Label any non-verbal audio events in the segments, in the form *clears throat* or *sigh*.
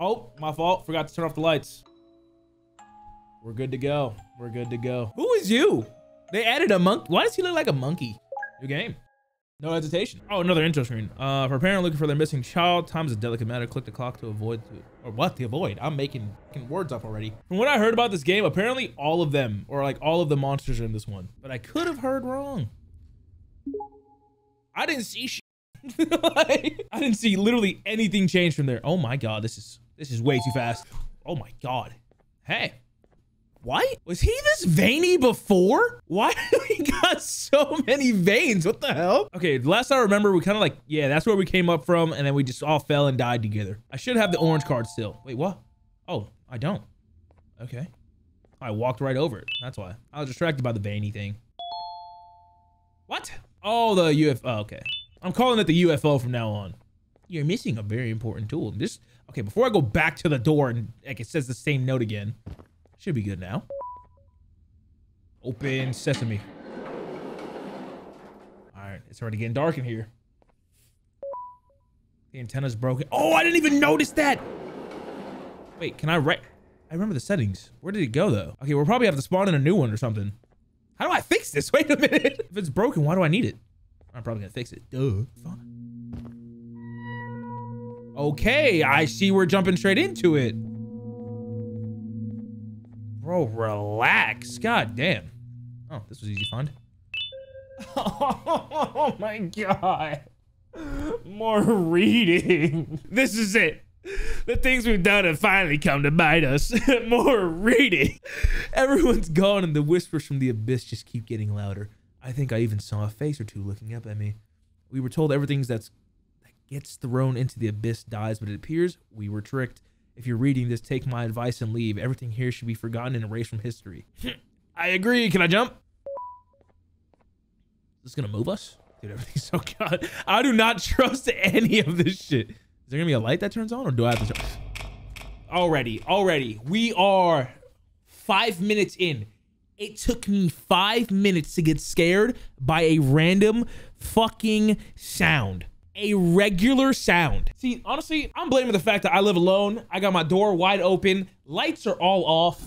Oh, my fault. Forgot to turn off the lights. We're good to go. We're good to go. Who is you? They added a monkey. Why does he look like a monkey? New game. No hesitation. Oh, another intro screen. Uh, for a parent looking for their missing child, time is a delicate matter. Click the clock to avoid, to, or what to avoid? I'm making, making words up already. From what I heard about this game, apparently all of them, or like all of the monsters are in this one, but I could have heard wrong. I didn't see *laughs* like, I didn't see literally anything change from there. Oh my god, this is this is way too fast. Oh my god. Hey. What? Was he this veiny before? Why do *laughs* we got so many veins? What the hell? Okay, last I remember, we kind of like, yeah, that's where we came up from, and then we just all fell and died together. I should have the orange card still. Wait, what? Oh, I don't. Okay. I walked right over it. That's why. I was distracted by the veiny thing. What? Oh, the UFO. Oh, okay. I'm calling it the UFO from now on. You're missing a very important tool. This okay, before I go back to the door and like it says the same note again. Should be good now. Open sesame. Alright, it's already getting dark in here. The antenna's broken. Oh, I didn't even notice that! Wait, can I write? I remember the settings. Where did it go, though? Okay, we'll probably have to spawn in a new one or something. How do I fix this? *laughs* Wait a minute. If it's broken, why do I need it? I'm probably gonna fix it. Duh. Okay, I see we're jumping straight into it. Bro, relax. God damn. Oh, this was easy to find. *laughs* Oh my god. More reading. *laughs* This is it. The things we've done have finally come to bite us. *laughs* More reading. Everyone's gone and the whispers from the abyss just keep getting louder. I think I even saw a face or two looking up at me. We were told everything that's that gets thrown into the abyss dies, but it appears we were tricked. If you're reading this, take my advice and leave. Everything here should be forgotten and erased from history. *laughs* I agree. Can I jump? Is this gonna move us? Dude, everything's *laughs* so god. I do not *laughs* trust any of this shit. Is there gonna be a light that turns on or do I have to jump? Already, already. We are five minutes in. It took me five minutes to get scared by a random fucking sound. A regular sound. See, honestly, I'm blaming the fact that I live alone. I got my door wide open. Lights are all off.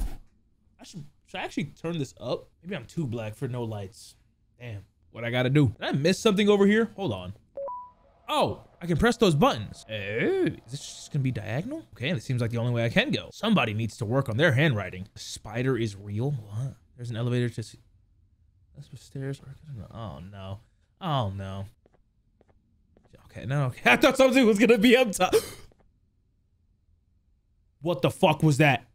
I should, should I actually turn this up? Maybe I'm too black for no lights. Damn. What I gotta do? Did I miss something over here? Hold on. Oh, I can press those buttons. Oh, is this just gonna be diagonal? Okay, this seems like the only way I can go. Somebody needs to work on their handwriting. The spider is real? What? There's an elevator to see. That's the stairs. Oh no. Oh no. Okay, no, okay. *laughs* I thought something was gonna be up top. *gasps* What the fuck was that?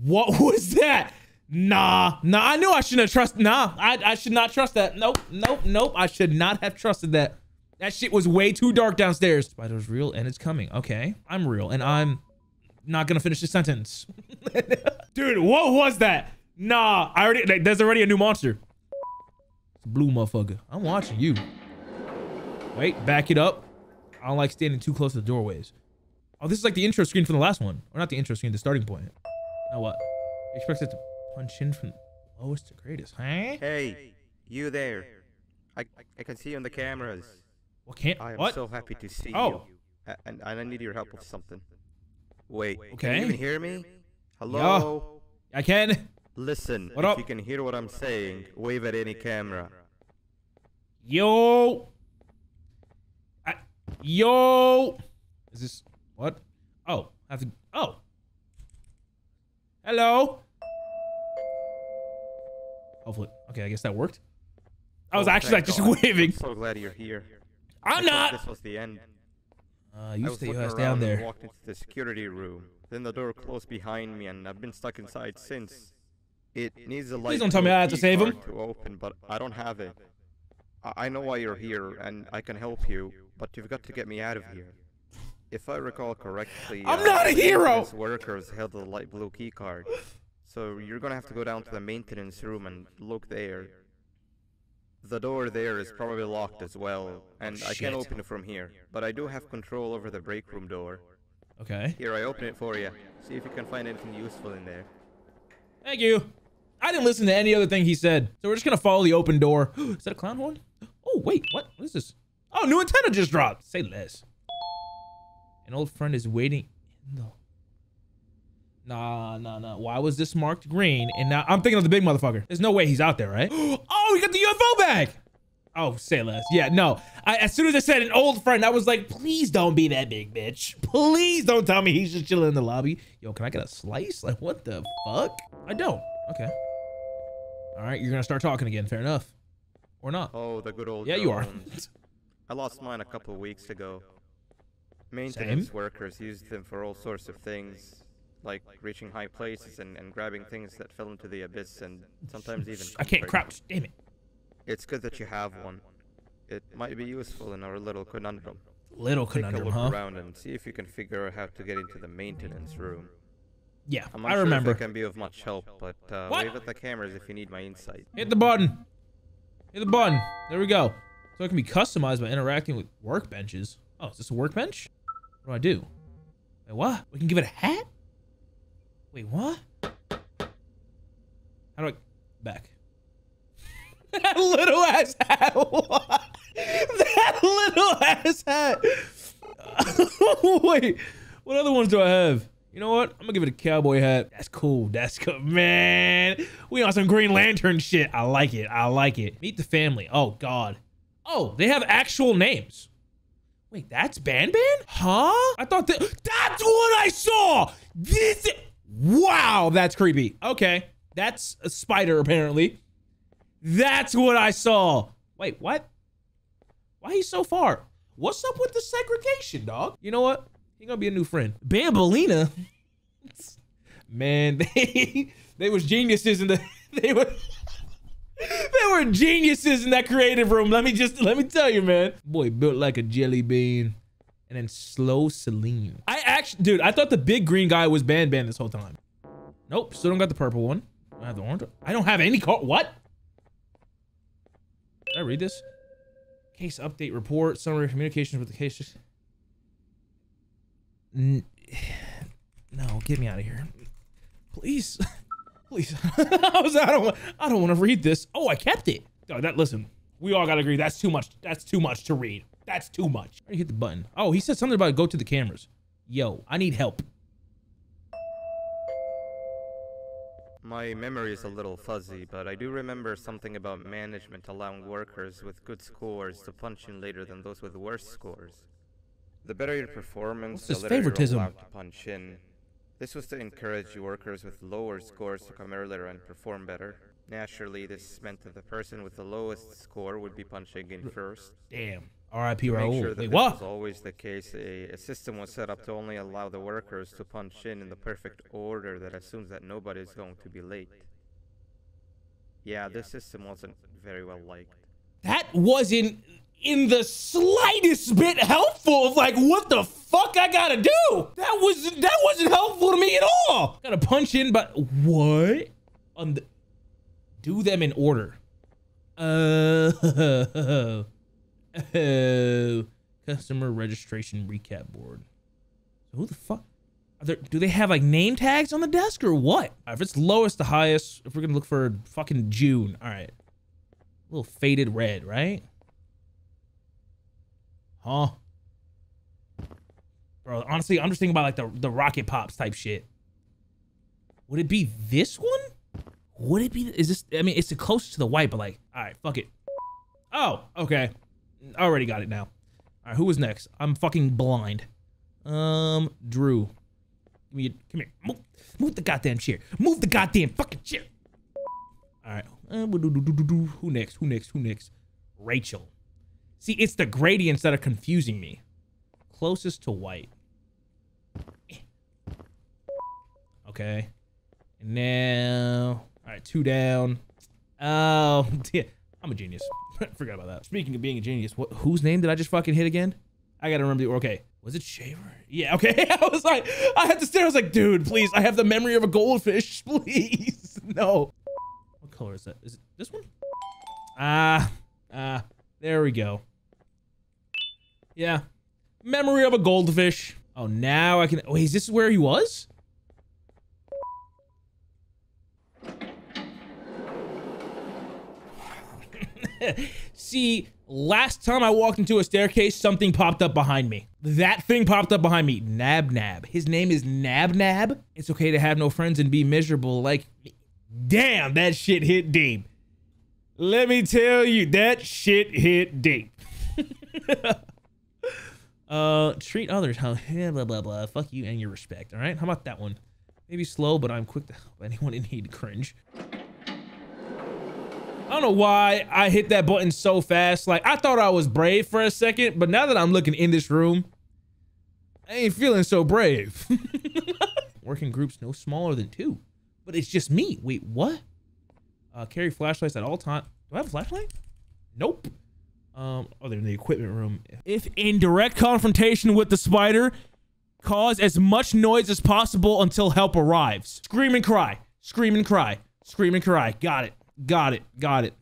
What *laughs* was that? Nah, nah, I knew I shouldn't have trusted. Nah, I, I should not trust that. Nope, nope, nope. I should not have trusted that. That shit was way too dark downstairs. Spider's real and it's coming. Okay, I'm real and I'm not gonna finish the sentence. *laughs* Dude, what was that? Nah, I already, there's already a new monster. Blue motherfucker. I'm watching you. Wait, back it up. I don't like standing too close to the doorways. Oh, this is like the intro screen from the last one. Or not the intro screen, the starting point. Now what? You expect it to punch in from lowest to greatest, huh? Hey, you there. I, I can see you on the cameras. What can't, I am what? so happy to see Oh. you. A- And, and I need your help with something. Wait, okay. can you even hear me? Hello? I can. Listen, What if up? you can hear what I'm saying, wave at any camera. Yo. Yo. Is this, what? Oh, I have to, oh. Hello. Hopefully, okay, I guess that worked. I was Oh, actually like thank just God. *laughs* waving. I'm so glad you're here. I'm I not. This was the end. Uh, I you stay your ass down there. walked into the security room. Then the door closed behind me, and I've been stuck inside since. It needs a light Please don't tell me I have to save him. to open, but I don't have it. I, I know why you're here, and I can help you, but you've got to get me out of here. If I recall correctly, I'm uh, not a hero! maintenance workers held the light blue key card. So you're gonna have to go down to the maintenance room and look there. The door there is probably locked as well, and I can't open it from here. But I do have control over the break room door. Okay. Here, I open it for you. See if you can find anything useful in there. Thank you. I didn't listen to any other thing he said. So we're just gonna follow the open door. *gasps* is that a clown horn? Oh, wait, what? What is this? Oh, new antenna just dropped. Say less. An old friend is waiting No. Nah, nah, nah. Why was this marked green? And now I'm thinking of the big motherfucker. There's no way he's out there, right? *gasps* Oh, we got the UFO back. Oh, say less. Yeah, no. I, as soon as I said an old friend, I was like, please don't be that big bitch. Please don't tell me he's just chilling in the lobby. Yo, can I get a slice? Like, what the fuck? I don't. Okay. All right, you're gonna start talking again. Fair enough. Or not. Oh, the good old Yeah, you are. *laughs* I lost mine a couple of weeks ago. Maintenance workers used them for all sorts of things, like reaching high places and, and grabbing things that fell into the abyss, and sometimes even. I can't crouch. Damn it. It's good that you have one. It might be useful in our little conundrum. Little conundrum, Take a look huh? around and see if you can figure out how to get into the maintenance room. Yeah, I'm I unsure remember. if it can be of much help, but uh, wave at the cameras if you need my insight. Hit the button. Hit the button. There we go. So it can be customized by interacting with workbenches. Oh, is this a workbench? What do I do? Wait, what? We can give it a hat? Wait, what? How do I... Back. *laughs* that little ass hat. *laughs* What? That little ass hat. *laughs* Wait, what other ones do I have? You know what? I'm gonna give it a cowboy hat. That's cool. That's good, man. We on some Green Lantern shit. I like it. I like it. Meet the family. Oh God. Oh, they have actual names. Wait, that's Ban Ban? Huh? I thought that. That's what I saw. This. Wow, that's creepy. Okay, that's a spider apparently. That's what I saw. Wait, what? Why he so far? What's up with the segregation, dog? You know what? He gonna be a new friend. Banbaleena. *laughs* Man, *laughs* they they was geniuses in the *laughs* they were they were geniuses in that creative room. Let me just let me tell you, man. Boy built like a jelly bean. And then slow Seline. I actually, dude, I thought the big green guy was Ban Ban this whole time. Nope, still don't got the purple one. I have the orange. one. I don't have any car. What? Did I read this? Case update report, summary communications with the case. N- *sighs* no, get me out of here, please, *laughs* please. *laughs* I was, I don't, I don't want to read this. Oh, I kept it. Oh, that listen, we all gotta agree that's too much. That's too much to read. That's too much. Where do you hit the button? Oh, he said something about go to the cameras. Yo, I need help. My memory is a little fuzzy, but I do remember something about management allowing workers with good scores to punch in later than those with worse scores. The better your performance, What's the this later favoritism? you're allowed to punch in. This was to encourage workers with lower scores to come earlier and perform better. Naturally, this meant that the person with the lowest score would be punching in first. Damn. R.I.P. To make Raul. sure that Wait, this was always the case, a, a system was set up to only allow the workers to punch in in the perfect order that assumes that nobody is going to be late. Yeah, this system wasn't very well liked. that wasn't in the slightest bit helpful of like what the fuck I gotta do. That was that wasn't helpful to me at all. Gotta punch in, but what? On the do them in order. Uh, *laughs* oh, customer registration recap board. Who the fuck? There, do they have like name tags on the desk or what? Right, if it's lowest to highest, if we're gonna look for fucking June, all right. A little faded red, right? Huh? Bro, honestly, I'm just thinking about like the, the rocket pops type shit. Would it be this one? Would it be? Is this? I mean, it's the closest to the white, but like, all right, fuck it. Oh, okay. I already got it now. All right, who was next? I'm fucking blind. Um, Drew. Give me, come here. Move, move the goddamn chair. Move the goddamn fucking chair. All right. Uh, who next? Who next? Who next? Rachel. See, it's the gradients that are confusing me. Closest to white. Okay. And now, all right, two down. Oh, *laughs* yeah, I'm a genius. *laughs* Forgot about that. Speaking of being a genius, what, whose name did I just fucking hit again? I gotta remember. The, okay, was it Shaver? Yeah. Okay. *laughs* I was like, I had to stare. I was like, dude, please. I have the memory of a goldfish. Please, no. What color is that? Is it this one? Ah, ah. There we go. Yeah. Memory of a goldfish. Oh, now I can. Wait, is this where he was? *laughs* See, last time I walked into a staircase, something popped up behind me. That thing popped up behind me. Nab Nab. His name is Nab Nab. It's okay to have no friends and be miserable. Like, damn, that shit hit deep. Let me tell you, that shit hit deep. *laughs* uh, treat others how *laughs* blah blah blah. Fuck you and your respect. All right, how about that one? Maybe slow, but I'm quick to help *laughs* anyone in need. Cringe. I don't know why I hit that button so fast. Like I thought I was brave for a second, but now that I'm looking in this room, I ain't feeling so brave. *laughs* Working groups no smaller than two, but it's just me. Wait, what? Uh, carry flashlights at all times. Do I have a flashlight? Nope. Um, oh, they're in the equipment room. If in direct confrontation with the spider, cause as much noise as possible until help arrives. Scream and cry. Scream and cry. Scream and cry. Got it. Got it. Got it.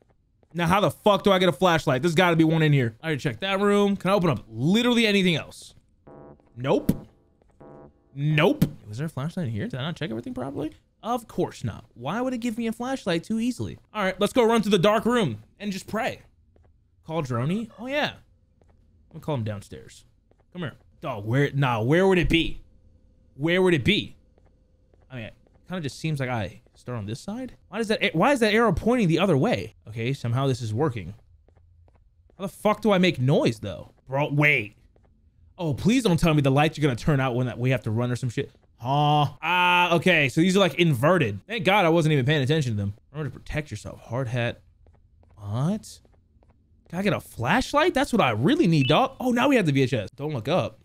Now, how the fuck do I get a flashlight? There's got to be one in here. I already checked that room. Can I open up literally anything else? Nope. Nope. Was there a flashlight in here? Did I not check everything properly? Of course not. Why would it give me a flashlight too easily? All right, let's go run to the dark room and just pray. Call Droney? Oh, yeah. I'm gonna call him downstairs. Come here. Dog, where, nah, where would it be? Where would it be? I mean, it kind of just seems like I start on this side. Why does that, why is that arrow pointing the other way? Okay, somehow this is working. How the fuck do I make noise, though? Bro, wait. Oh, please don't tell me the lights are gonna turn out when that we have to run or some shit. Huh? Ah, okay. So these are like inverted. Thank God I wasn't even paying attention to them. Remember to protect yourself. Hard hat. What? Can I get a flashlight? That's what I really need, dog. Oh, now we have the VHS. Don't look up.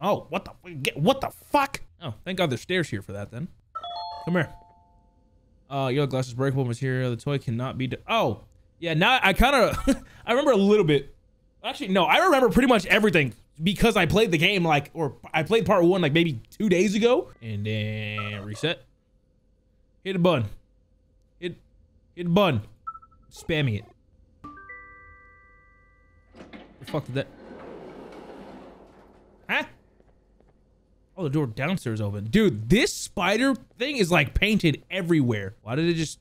Oh, what the what the fuck? Oh, thank God there's stairs here for that then. Come here. Uh, yellow glasses breakable material. The toy cannot be. oh, yeah. Now I kind of *laughs* I remember a little bit. Actually, no, I remember pretty much everything because I played the game like, or I played part one like maybe two days ago, and then reset. Hit a button. Hit, hit a button. Spamming it. The fuck did that? Huh? Oh, the door downstairs open. Dude, this spider thing is like painted everywhere. Why did it just...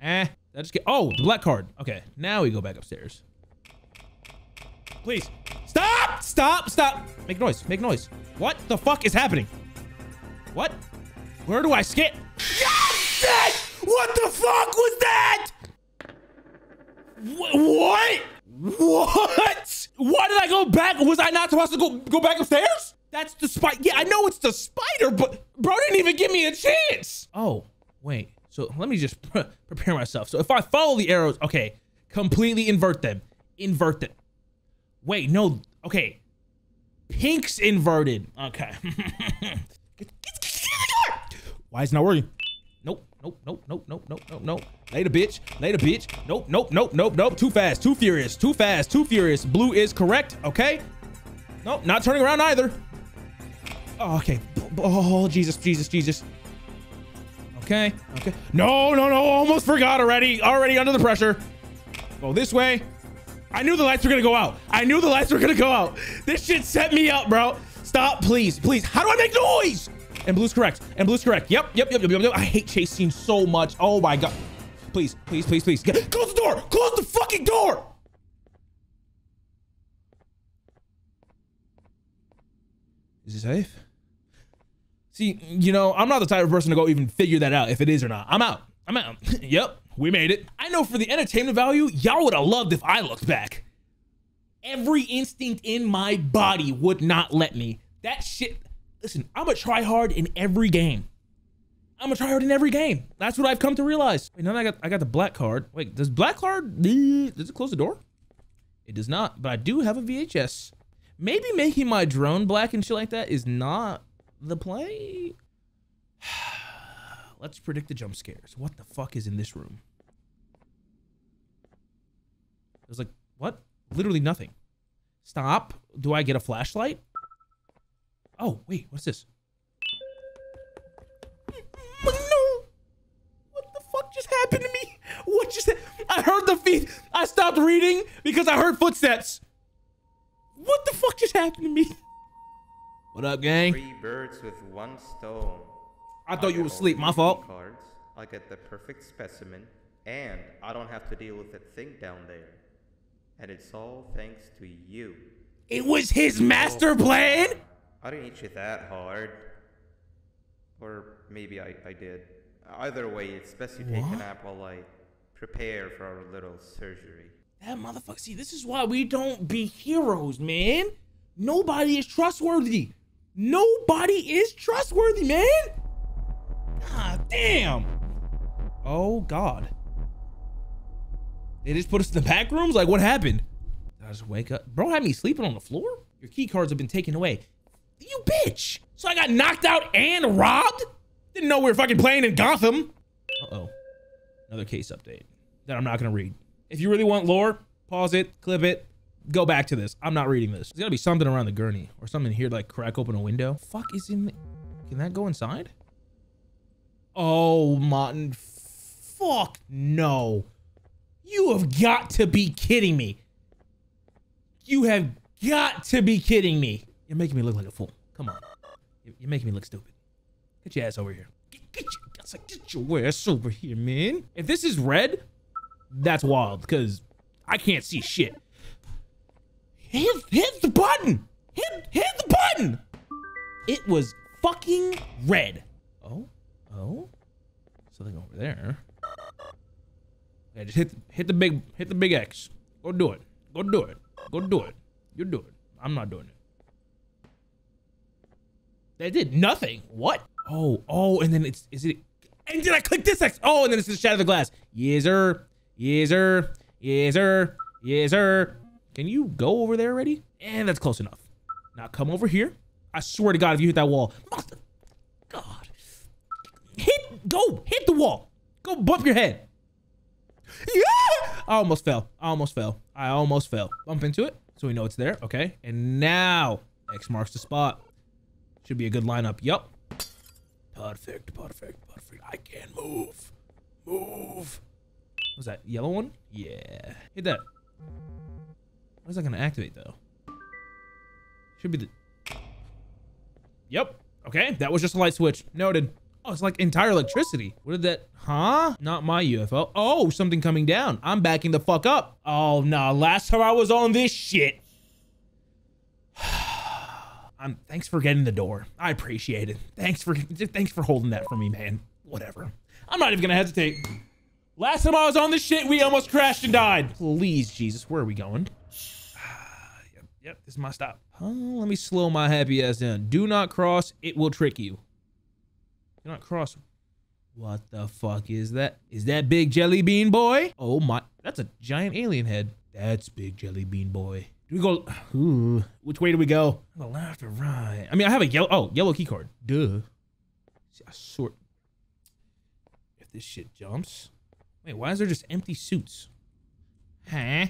Eh. That just get... Oh, the black card. Okay, now we go back upstairs. Please. Stop! Stop! Stop! Make noise. Make noise. What the fuck is happening? What? Where do I skip? Yes! What the fuck was that? What? What? Why did I go back? Was I not supposed to go go back upstairs? That's the spider. Yeah, I know it's the spider, but bro didn't even give me a chance. Oh, wait. So let me just *laughs* prepare myself. So if I follow the arrows, okay, completely invert them. Invert them. Wait, no. Okay. Pink's inverted. Okay. *laughs* Why is it not working? Nope, nope, nope, nope, nope, nope, nope. Later, bitch. Later, bitch. Nope, nope, nope, nope, nope. Too fast, too furious, too fast, too furious. Blue is correct, okay? Nope, not turning around either. Oh, okay. Oh, Jesus, Jesus, Jesus. Okay, okay. No, no, no. Almost forgot already. Already under the pressure. Go this way. I knew the lights were gonna go out. I knew the lights were gonna go out. This shit set me up, bro. Stop, please, please. How do I make noise? And blue's correct. And blue's correct. Yep, yep, yep, yep, yep. I hate scenes so much. Oh my god. Please, please, please, please. Close the door. Close the fucking door. Is it safe? See, you know, I'm not the type of person to go even figure that out if it is or not. I'm out. I'm out. *laughs* yep, we made it. I know for the entertainment value, y'all would have loved if I looked back. Every instinct in my body would not let me. That shit. Listen, I'm a try hard in every game. I'm a try hard in every game. That's what I've come to realize. Wait, now I got I got the black card. Wait, does black card does it close the door? It does not, but I do have a VHS. Maybe making my drone black and shit like that is not the play. *sighs* Let's predict the jump scares. What the fuck is in this room? There's like, what? Literally nothing. Stop. Do I get a flashlight? Oh, wait, what's this? No! What the fuck just happened to me? What just I heard the feet. I stopped reading because I heard footsteps. What the fuck just happened to me? What up, gang? Three birds with one stone. I thought you were asleep. My fault. Cards. I get the perfect specimen, and I don't have to deal with that thing down there. And it's all thanks to you. It was his master plan? I didn't hit you that hard. Or maybe I, I did. Either way, it's best you take a What? nap while I prepare for our little surgery. That motherfucker. See, this is why we don't be heroes, man. Nobody is trustworthy. Nobody is trustworthy, man. God damn. Oh God. They just put us in the back rooms? Like, what happened? Did I just wake up? Bro had me sleeping on the floor? Your key cards have been taken away. You bitch. So I got knocked out and robbed? Didn't know we were fucking playing in Gotham. Uh-oh. Another case update that I'm not gonna read. If you really want lore, pause it, clip it, go back to this. I'm not reading this. There's gotta be something around the gurney or something here to like crack open a window. Fuck is in The... Can that go inside? Oh my fuck no. You have got to be kidding me. You have got to be kidding me. You're making me look like a fool. Come on. You're making me look stupid. Get your ass over here. Get, get, your, get your ass over here, man. If this is red, that's wild because I can't see shit. Hit, hit the button. Hit, hit the button. It was fucking red. Oh, oh, something over there. Yeah, just hit, hit the big, hit the big X. Go do it. Go do it. Go do it. You do it. I'm not doing it. That did nothing. What? Oh, oh, and then it's is it? And did I click this X? Oh, and then it's the shadow of the glass. Yes, sir. Yes, sir. Can you go over there already? And that's close enough. Now come over here. I swear to God, if you hit that wall, God, hit, go, hit the wall. Go bump your head. Yeah! I almost fell. I almost fell. I almost fell. Bump into it so we know it's there. Okay. And now X marks the spot. Should be a good lineup. Yup. Perfect, perfect, perfect. I can't move. Move. Was that yellow one? Yeah. Hit that. What is that gonna activate though? Should be the. Yep. Okay, that was just a light switch. Noted. Oh, it's like entire electricity. What did that? Huh? Not my UFO. Oh, something coming down. I'm backing the fuck up. Oh, nah. Last time I was on this shit. Thanks for getting the door. I appreciate it. Thanks for. Thanks for holding that for me, man. Whatever. I'm not even gonna hesitate. Last time I was on this shit, we almost crashed and died. Please, Jesus, where are we going? *sighs* yep, yep, this is my stop. Oh, let me slow my happy ass down. Do not cross. It will trick you. Do not cross. What the fuck is that? Is that Big Jelly Bean Boy? Oh my, that's a giant alien head. That's Big Jelly Bean Boy. Do we go? Ooh, which way do we go? The left or right? I mean, I have a yellow. Oh, yellow key card. Duh. See, I sort. If this shit jumps. Wait, why is there just empty suits? Huh?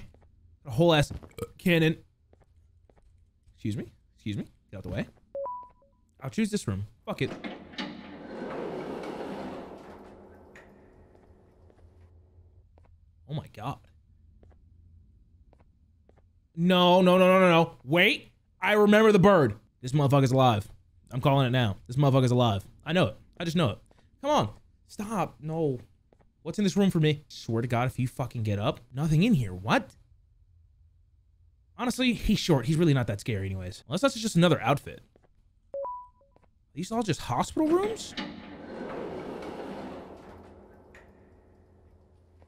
A whole ass cannon. Excuse me. Excuse me. Get out the way. I'll choose this room. Fuck it. Oh my god. No, no, no, no, no, no. Wait. I remember the bird. This motherfucker's alive. I'm calling it now. This motherfucker's alive. I know it. I just know it. Come on. Stop. No. What's in this room for me? Swear to God, if you fucking get up, nothing in here. What? Honestly, he's short. He's really not that scary, anyways. Unless that's just another outfit. These all just hospital rooms?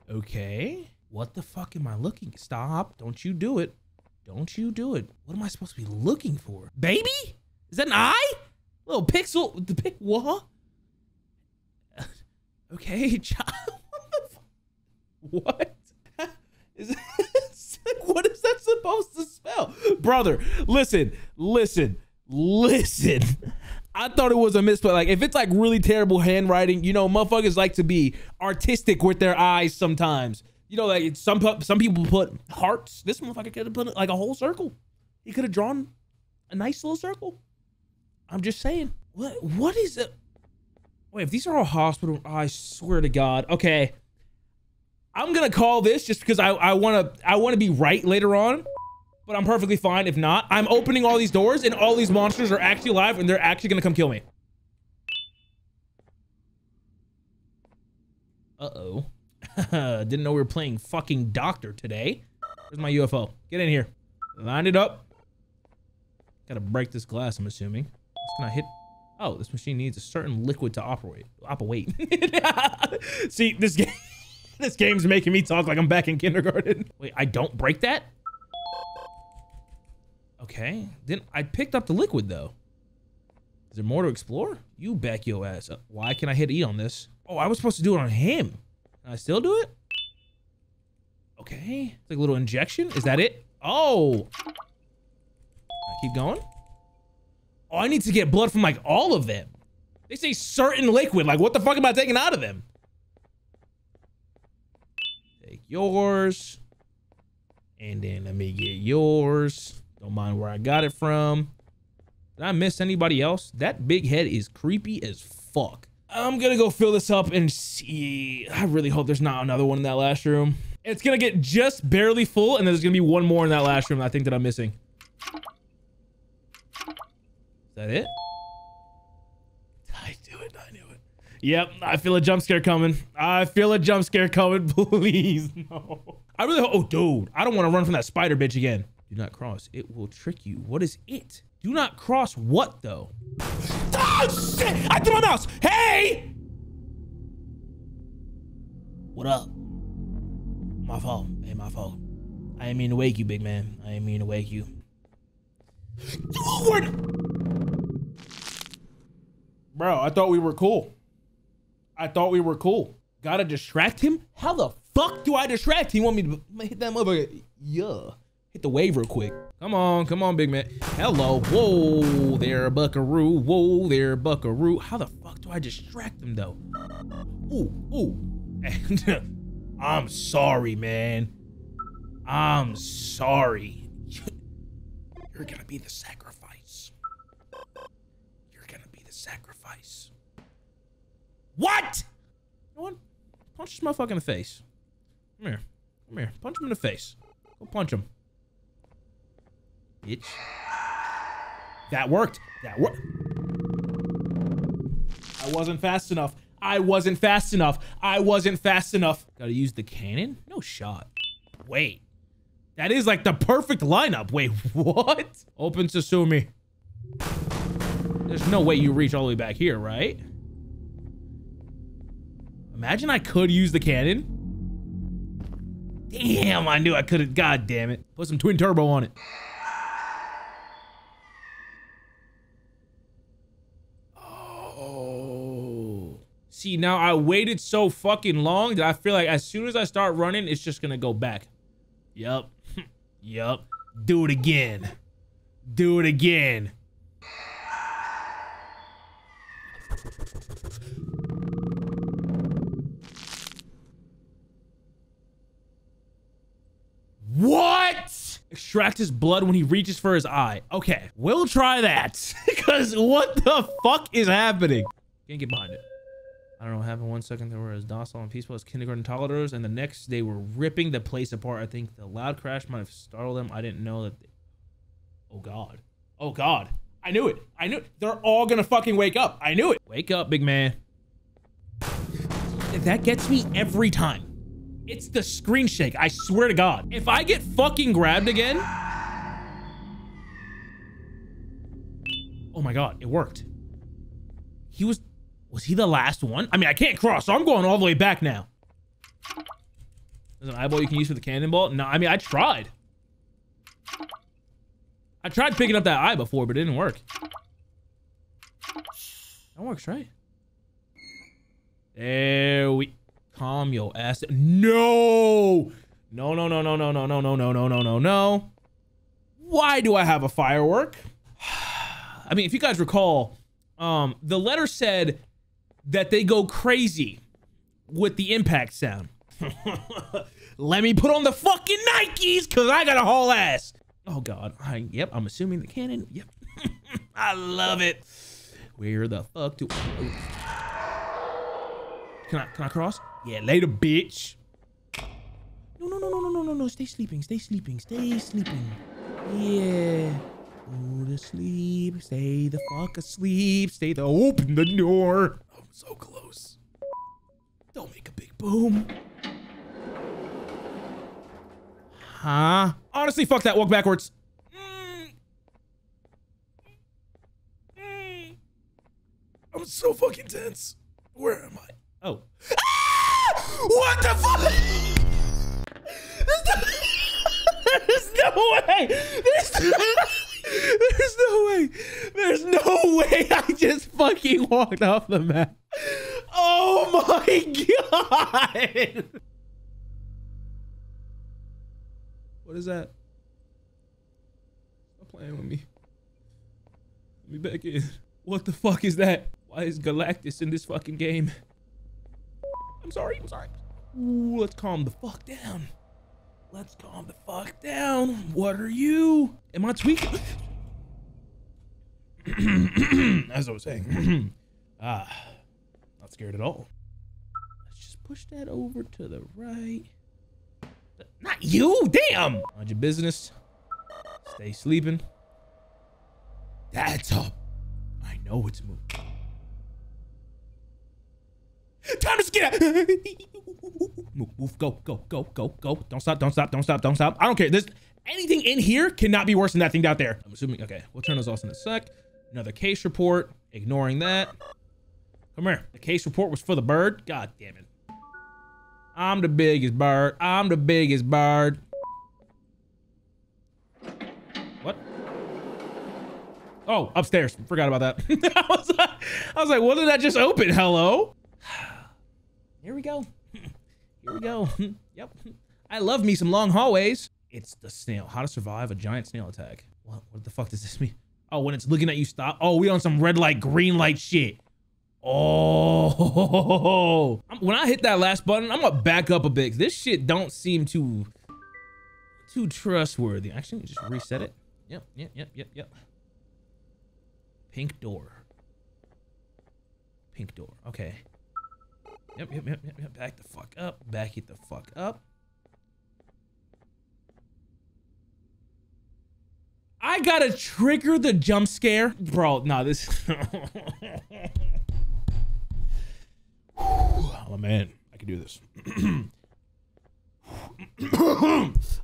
Okay. What the fuck am I looking? Stop. Don't you do it. Don't you do it. What am I supposed to be looking for? Baby? Is that an eye? Little pixel. The pic. What? *laughs* Okay, *laughs* child. What? *laughs* Is what is that supposed to spell? Brother, listen, listen, listen. I thought it was a misspell. Like, if it's like really terrible handwriting, you know, motherfuckers like to be artistic with their eyes sometimes. You know, like some some people put hearts. This motherfucker could have put like a whole circle. He could have drawn a nice little circle. I'm just saying. What what is it? Wait, if these are all hospital, I swear to God. Okay. I'm gonna call this just because I, I wanna I wanna be right later on. But I'm perfectly fine if not. I'm opening all these doors and all these monsters are actually alive and they're actually gonna come kill me. Uh-oh. *laughs* Didn't know we were playing fucking doctor today. Where's my UFO? Get in here. Line it up. Gotta break this glass, I'm assuming. Can I hit? Oh, this machine needs a certain liquid to operate. Operate. *laughs* See, this game, *laughs* this game's making me talk like I'm back in kindergarten. Wait, I don't break that? Okay. Then I picked up the liquid though. Is there more to explore? You back your ass up. Why can I hit E on this? Oh, I was supposed to do it on him. Can I still do it? Okay. It's like a little injection. Is that it? Oh. I keep going. Oh, I need to get blood from like all of them. They say certain liquid. Like, what the fuck am I taking out of them? Take yours. And then let me get yours. Don't mind where I got it from. Did I miss anybody else? That big head is creepy as fuck. I'm gonna go fill this up and see. I really hope there's not another one in that last room. It's gonna get just barely full, and there's gonna be one more in that last room I think that I'm missing. Is that it? I do it. I knew it. Yep, I feel a jump scare coming. I feel a jump scare coming. *laughs* Please, no. I really hope, Oh, dude. I don't want to run from that spider bitch again. Do not cross. It will trick you. What is it? Do not cross what, though? Oh, shit! I threw my mouse! Hey! What up? My fault. Hey, my fault. I didn't mean to wake you, big man. I didn't mean to wake you. Forward! Bro, I thought we were cool. I thought we were cool. Gotta distract him? How the fuck do I distract him? Want me to hit that motherfucker? Yeah. Hit the wave real quick. Come on, come on, big man. Hello. Whoa there, buckaroo. Whoa there, buckaroo. How the fuck do I distract them though? Ooh, ooh. And *laughs* I'm sorry, man. I'm sorry. You're gonna be the sacrifice. You're gonna be the sacrifice. What? No one punch this motherfucker in the face. Come here. Come here. Punch him in the face. Go punch him. Bitch. That worked. That worked. I wasn't fast enough. I wasn't fast enough. I wasn't fast enough. Gotta use the cannon? No shot. Wait. That is like the perfect lineup. Wait, *laughs* what? Open Sasumi. There's no way you reach all the way back here, right? Imagine I could use the cannon. Damn, I knew I could have. God damn it. Put some twin turbo on it. See, now I waited so fucking long that I feel like as soon as I start running, it's just gonna go back. Yup. *laughs* yup. Do it again. Do it again. What? Extract his blood when he reaches for his eye. Okay, we'll try that. *laughs* Because what the fuck is happening? Can't get behind it. I don't know what happened. One second they were as docile and peaceful as kindergarten toddlers, and the next they were ripping the place apart. I think the loud crash might have startled them. I didn't know that. They... Oh God. Oh God. I knew it. I knew it. They're all gonna fucking wake up. I knew it. Wake up, big man. That gets me every time. It's the screen shake. I swear to God. If I get fucking grabbed again. Oh my God, it worked. He was, was he the last one? I mean, I can't cross, so I'm going all the way back now. There's an eyeball you can use for the cannonball. No, I mean, I tried. I tried picking up that eye before, but it didn't work. That works, right? There we calm your ass. No! No, no, no, no, no, no, no, no, no, no, no, no, no. Why do I have a firework? I mean, if you guys recall, um, the letter said that they go crazy with the impact sound. *laughs* Let me put on the fucking Nikes because I got a whole ass. Oh, God. I, yep, I'm assuming the cannon. Yep. *laughs* I love it. Where the fuck do. Can I, can I cross? Yeah, later, bitch. No, no, no, no, no, no, no, no. Stay sleeping. Stay sleeping. Stay sleeping. Yeah. Go to sleep. Stay the fuck asleep. Stay the open the door so close. Don't make a big boom. Huh? Honestly, fuck that. Walk backwards. I'm so fucking tense. Where am I? Oh. Ah! What the fuck? There's no, way. There's no, there's no way. There's no way I just fucking walked off the map. Oh my god. What is that? Stop playing with me. Let me back in. What the fuck is that? Why is Galactus in this fucking game? I'm sorry, I'm sorry. Ooh, let's calm the fuck down. Let's calm the fuck down. What are you? Am I tweaking? *clears throat* As I was saying. *clears throat* ah, not scared at all. Let's just push that over to the right. Not you, damn! Mind your business. Stay sleeping. That's up. I know it's moving. Time to get out. *laughs* move, move, go, go, go, go, go. Don't stop, don't stop, don't stop, don't stop. I don't care. There's anything in here cannot be worse than that thing out there. I'm assuming, okay, we'll turn those off in a sec. Another case report, ignoring that. Come here. The case report was for the bird. God damn it. I'm the biggest bird. I'm the biggest bird. What? Oh, upstairs. Forgot about that. *laughs* I, was, I was like, what did that just open? Hello? *sighs* Here we go. *laughs* Here we go. *laughs* yep. I love me some long hallways. It's the snail. How to survive a giant snail attack. What, what the fuck does this mean? Oh, when it's looking at you, stop. Oh, we on some red light, green light shit. Oh, when I hit that last button, I'm gonna back up a bit. This shit don't seem too, too trustworthy. Actually, just reset it. Yep, yep, yep, yep, yep. Pink door. Pink door. Okay. Yep, yep, yep, yep, yep. Back the fuck up. Back it the fuck up. I gotta trigger the jump scare. Bro, nah, this. *laughs* *laughs* I'm a man. I can do this. *coughs*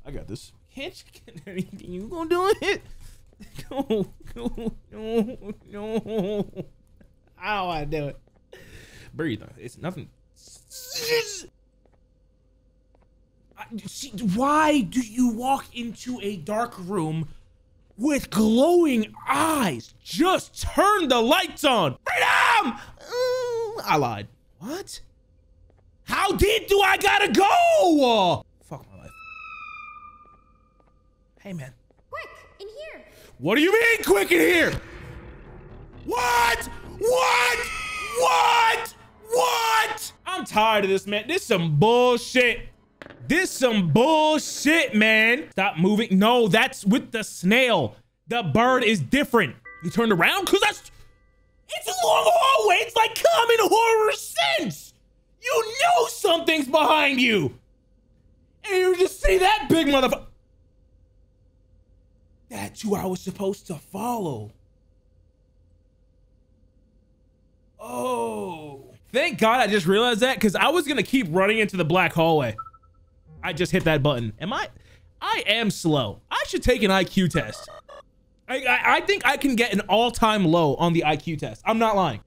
I got this. Can't you get anything? You gonna do it? *laughs* No, no, no, no. I do it? Breathe. It's nothing. Why do you walk into a dark room with glowing eyes? Just turn the lights on. Freedom! Mm, I lied. What? How deep do I gotta go? Fuck my life. Hey, man. Quick, in here. What do you mean, quick in here? What? What? What? What? I'm tired of this, man. This some bullshit. This some bullshit, man. Stop moving. No, that's with the snail. The bird is different. You turned around? Because that's... It's a long It's like common horror sense. You know something's behind you. And you just see that big motherfucker. That's who I was supposed to follow. Oh. Thank God I just realized that because I was going to keep running into the black hallway. I just hit that button. Am I? I am slow. I should take an IQ test. I, I, I think I can get an all-time low on the IQ test. I'm not lying.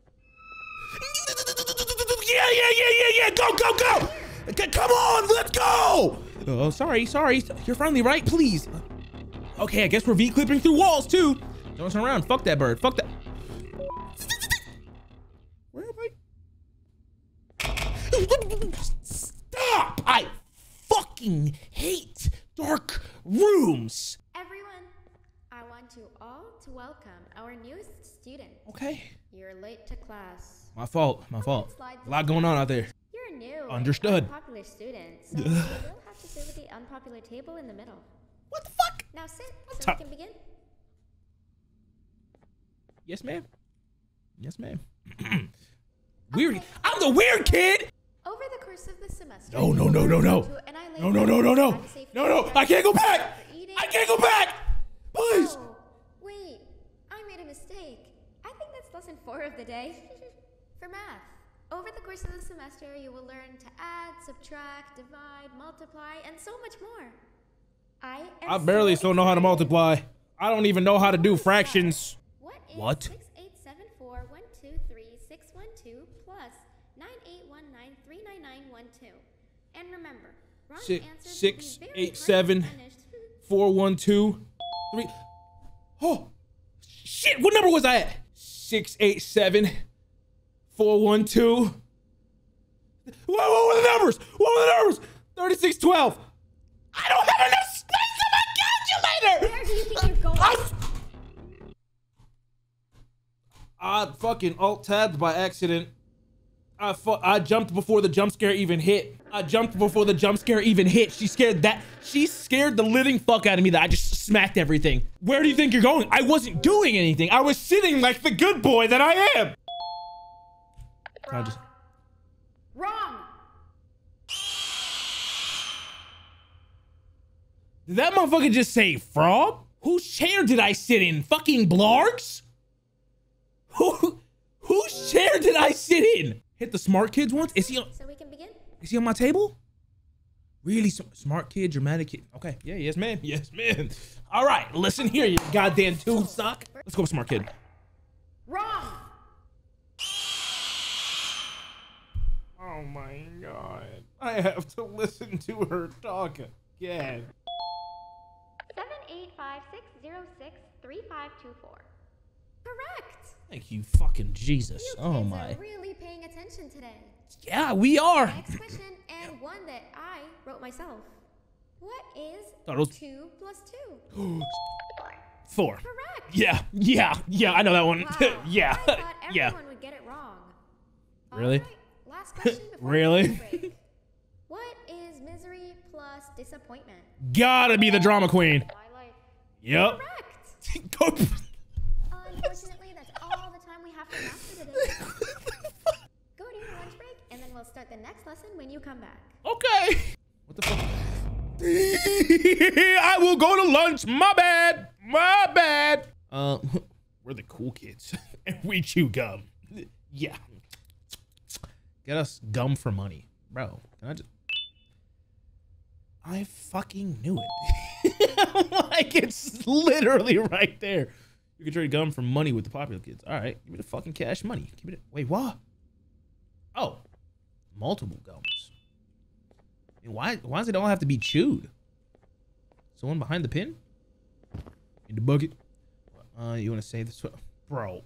Yeah, yeah, yeah, yeah, yeah. Go, go, go. C come on, let's go. Oh, sorry, sorry. You're friendly, right? Please. Okay, I guess we're V-clipping through walls, too. Don't turn around. Fuck that bird. Fuck that. Where am I? Stop! I fucking hate dark rooms. Everyone, I want you all to welcome our newest student. Okay. You're late to class. My fault. My fault. A lot going on out there. You're new. Understood. Popular student, so *laughs* you will have to sit with the unpopular table in the middle. What the fuck? Now sit so we can begin. Yes, ma'am. Yes, ma'am. *clears throat* weird. I'm the weird kid. Over the course of the semester, No, no, no, no, no. No, no, no, no, no. No, no. I can't go back. I can't go back. Please. Oh, wait. I made a mistake. I think that's lesson four of the day. *laughs* For math. Over the course of the semester, you will learn to add, subtract, divide, multiply, and so much more. I am I barely still know how to multiply. I don't even know how to do fractions. What is What? six, eight, seven, four, one, two, three, 612 plus 9819 And remember, wrong Six- answers six, will be very eight, harshly seven. punished. *laughs* Four, one, two, three. Oh, shit! What number was I at? Six, eight, seven, four, one, two. What, what were the numbers? What were the numbers? Thirty-six, twelve. I don't have enough space in my calculator. Where do you think you're going? I, I fucking alt tabbed by accident. I I jumped before the jump scare even hit. I jumped before the jump scare even hit. She scared that. She scared the living fuck out of me that I just smacked everything. Where do you think you're going? I wasn't doing anything. I was sitting like the good boy that I am. I just. Wrong. Did that motherfucker just say frog? Whose chair did I sit in? Fucking Blargs? Who, whose chair did I sit in? Hit the smart kids once? Is he on, So we can begin? is he on my table? Really sm- smart kid, dramatic kid. Okay, yeah, yes, man. *laughs* Yes, man. All right, listen here, you goddamn tube sock. Let's go, smart kid. Wrong. Oh my god. I have to listen to her talk again. Seven eight five six zero six three five two four. Correct. Thank you, fucking Jesus. You Oh kids my. are really paying attention today. Yeah, we are. Next question, and one that I wrote myself. What is Thought was- two plus two? *gasps* Four. Correct. Yeah, yeah, yeah. I know that one. Wow. *laughs* yeah, I thought *laughs* everyone yeah. would get it wrong. Really? Alright, last question *laughs* Really? What is misery plus disappointment? Gotta be the drama queen. Twilight. Yep. Correct. *laughs* Go. Unfortunately, that's all the time we have for master today. *laughs* Go to your lunch break, and then we'll start the next lesson when you come back. Okay. What the fuck? I will go to lunch. My bad. My bad. Uh, we're the cool kids, and we chew gum. Yeah. Get us gum for money, bro. Can I just? I fucking knew it. *laughs* like it's literally right there. You can trade gum for money with the popular kids. All right, give me the fucking cash money. Give me the. Wait, what? Oh, multiple gums. Why? Why does it all have to be chewed? Someone behind the pin? In the bucket. Uh, you want to say this, bro?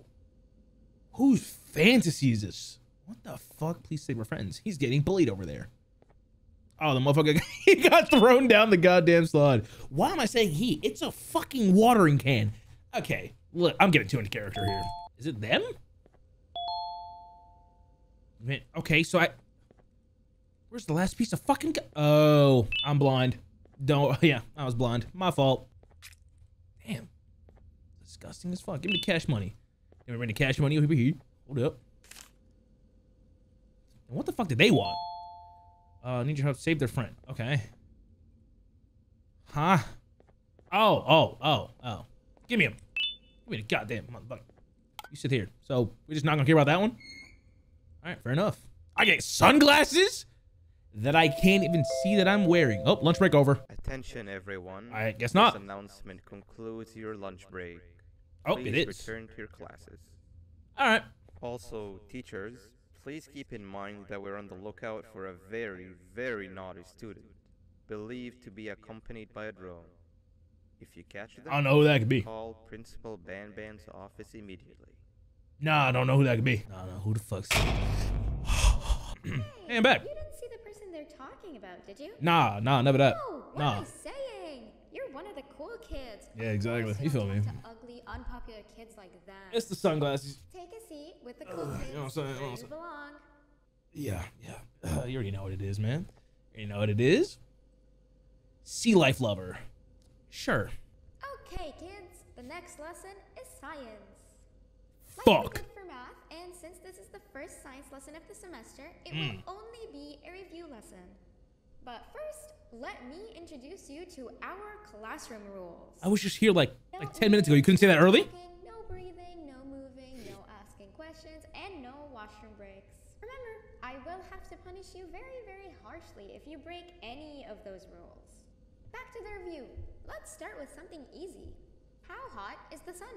Whose fantasy is this? What the fuck? Please say we're friends. He's getting bullied over there. Oh, the motherfucker *laughs* he got thrown down the goddamn slide. Why am I saying he? It's a fucking watering can. Okay, look, I'm getting too into character here. Is it them? Man, okay, so I. Where's the last piece of fucking? Oh, I'm blind. Don't. *laughs* Yeah, I was blind. My fault. Damn. Disgusting as fuck. Give me the cash money. Give me the cash money over here. Hold up. What the fuck did they want? Uh, need your help. Save their friend. Okay. Huh? Oh, oh, oh, oh. Give me him. Give me the goddamn motherfucker. You sit here. So we're just not gonna care about that one. All right, fair enough. I get sunglasses that I can't even see that I'm wearing. Oh, lunch break over. Attention, everyone. I guess not. This announcement concludes your lunch break. Oh, Please it is. return to your classes. All right. Also, teachers, please keep in mind that we're on the lookout for a very, very naughty student, believed to be accompanied by a drone. If you catch them, I don't know who that could be. call Principal Ban Ban's office immediately. Nah, I don't know who that could be. I don't know who the fuck's. *clears throat* hey, I'm back. You didn't see the person they're talking about, did you? Nah, nah, never that. Oh, what Nah. am I saying? You're one of the cool kids. Yeah, exactly. Of You feel me? To ugly, unpopular kids like that. It's the sunglasses. Take a seat with the cool Uh, kids. you know what I'm saying, you know what I'm belong. Yeah, yeah. Uh, you already know what it is, man. You know what it is? Sea life lover. Sure. Okay, kids. The next lesson is science. Like we Fuck. did for math, and since this is the first science lesson of the semester, it Mm. will only be a review lesson. But first, let me introduce you to our classroom rules. I was just here like No like 10 minutes ago. You couldn't say that early? talking, No breathing, no moving, no asking questions, and no washroom breaks. Remember, I will have to punish you very, very harshly if you break any of those rules. Back to the review. Let's start with something easy. How hot is the sun?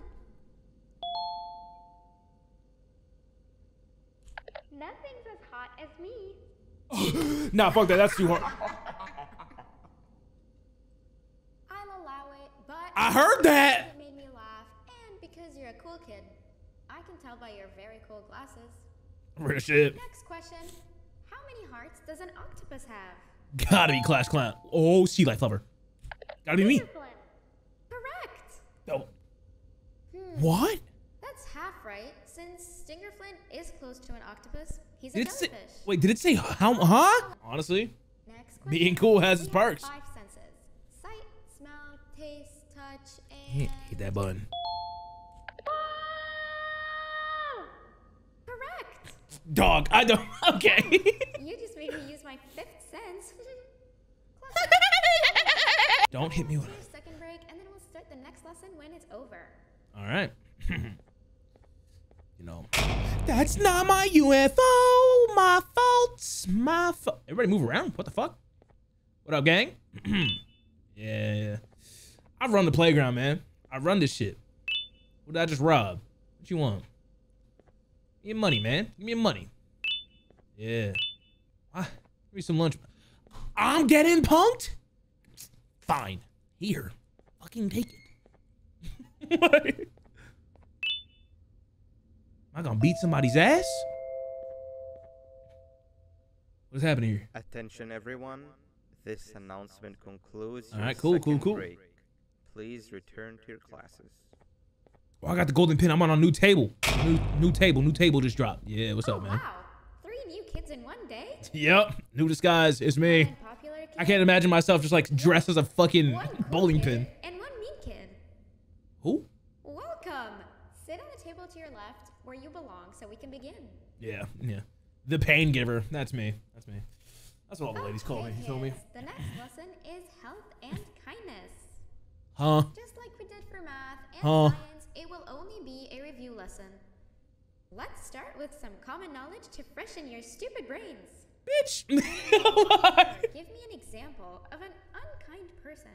Nothing's as hot as me. *laughs* nah, fuck that. That's too hard. I'll allow it, but I heard that. It made me laugh, and because you're a cool kid, I can tell by your very cool glasses. Real shit. Next question: How many hearts does an octopus have? Gotta be class clown. Oh, sea life lover. Gotta be me. Correct. Oh. What? That's half right, since Stinger Flynn is close to an octopus. He's a Did it say? jellyfish. Wait, did it say how? Huh? Honestly, Next being cool has its perks. Five senses: sight, smell, taste, touch, and. hit that button. Correct. Dog. I don't. *laughs* Okay. *laughs* You just made me use my fifth sense. *laughs* don't hit me with. Your second break, and then we'll start the next lesson when it's over. All right. You know, that's not my UFO. My fault. My fault. Everybody move around. What the fuck? What up, gang? *clears throat* yeah. I run the playground, man. I run this shit. What did I just rob? What you want? Give me money, man. Give me your money. Yeah. Ah, give me some lunch. I'm getting punked? Fine. Here. Fucking take it. *laughs* what? Am I gonna beat somebody's ass? What's happening here? Attention everyone. This announcement concludes All your right, cool, cool, cool. break. Please return to your classes. Oh, I got the golden pin. I'm on a new table. New new table. New table just dropped. Yeah, what's oh, up, man? wow. Three new kids in one day? Yep. New disguise. It's me. One popular kid, I can't imagine myself just like dressed as a fucking cool bowling pin. And one mean kid. Who? Welcome. Sit on the table to your left where you belong so we can begin. Yeah, yeah. The pain giver. That's me. That's me. That's what all the oh, ladies call me. You feel me? The next lesson is health and kindness. Huh? Just like we did for math and Huh. science, it will only be a review lesson. Let's start with some common knowledge to freshen your stupid brains. Bitch. *laughs* Give me an example of an unkind person.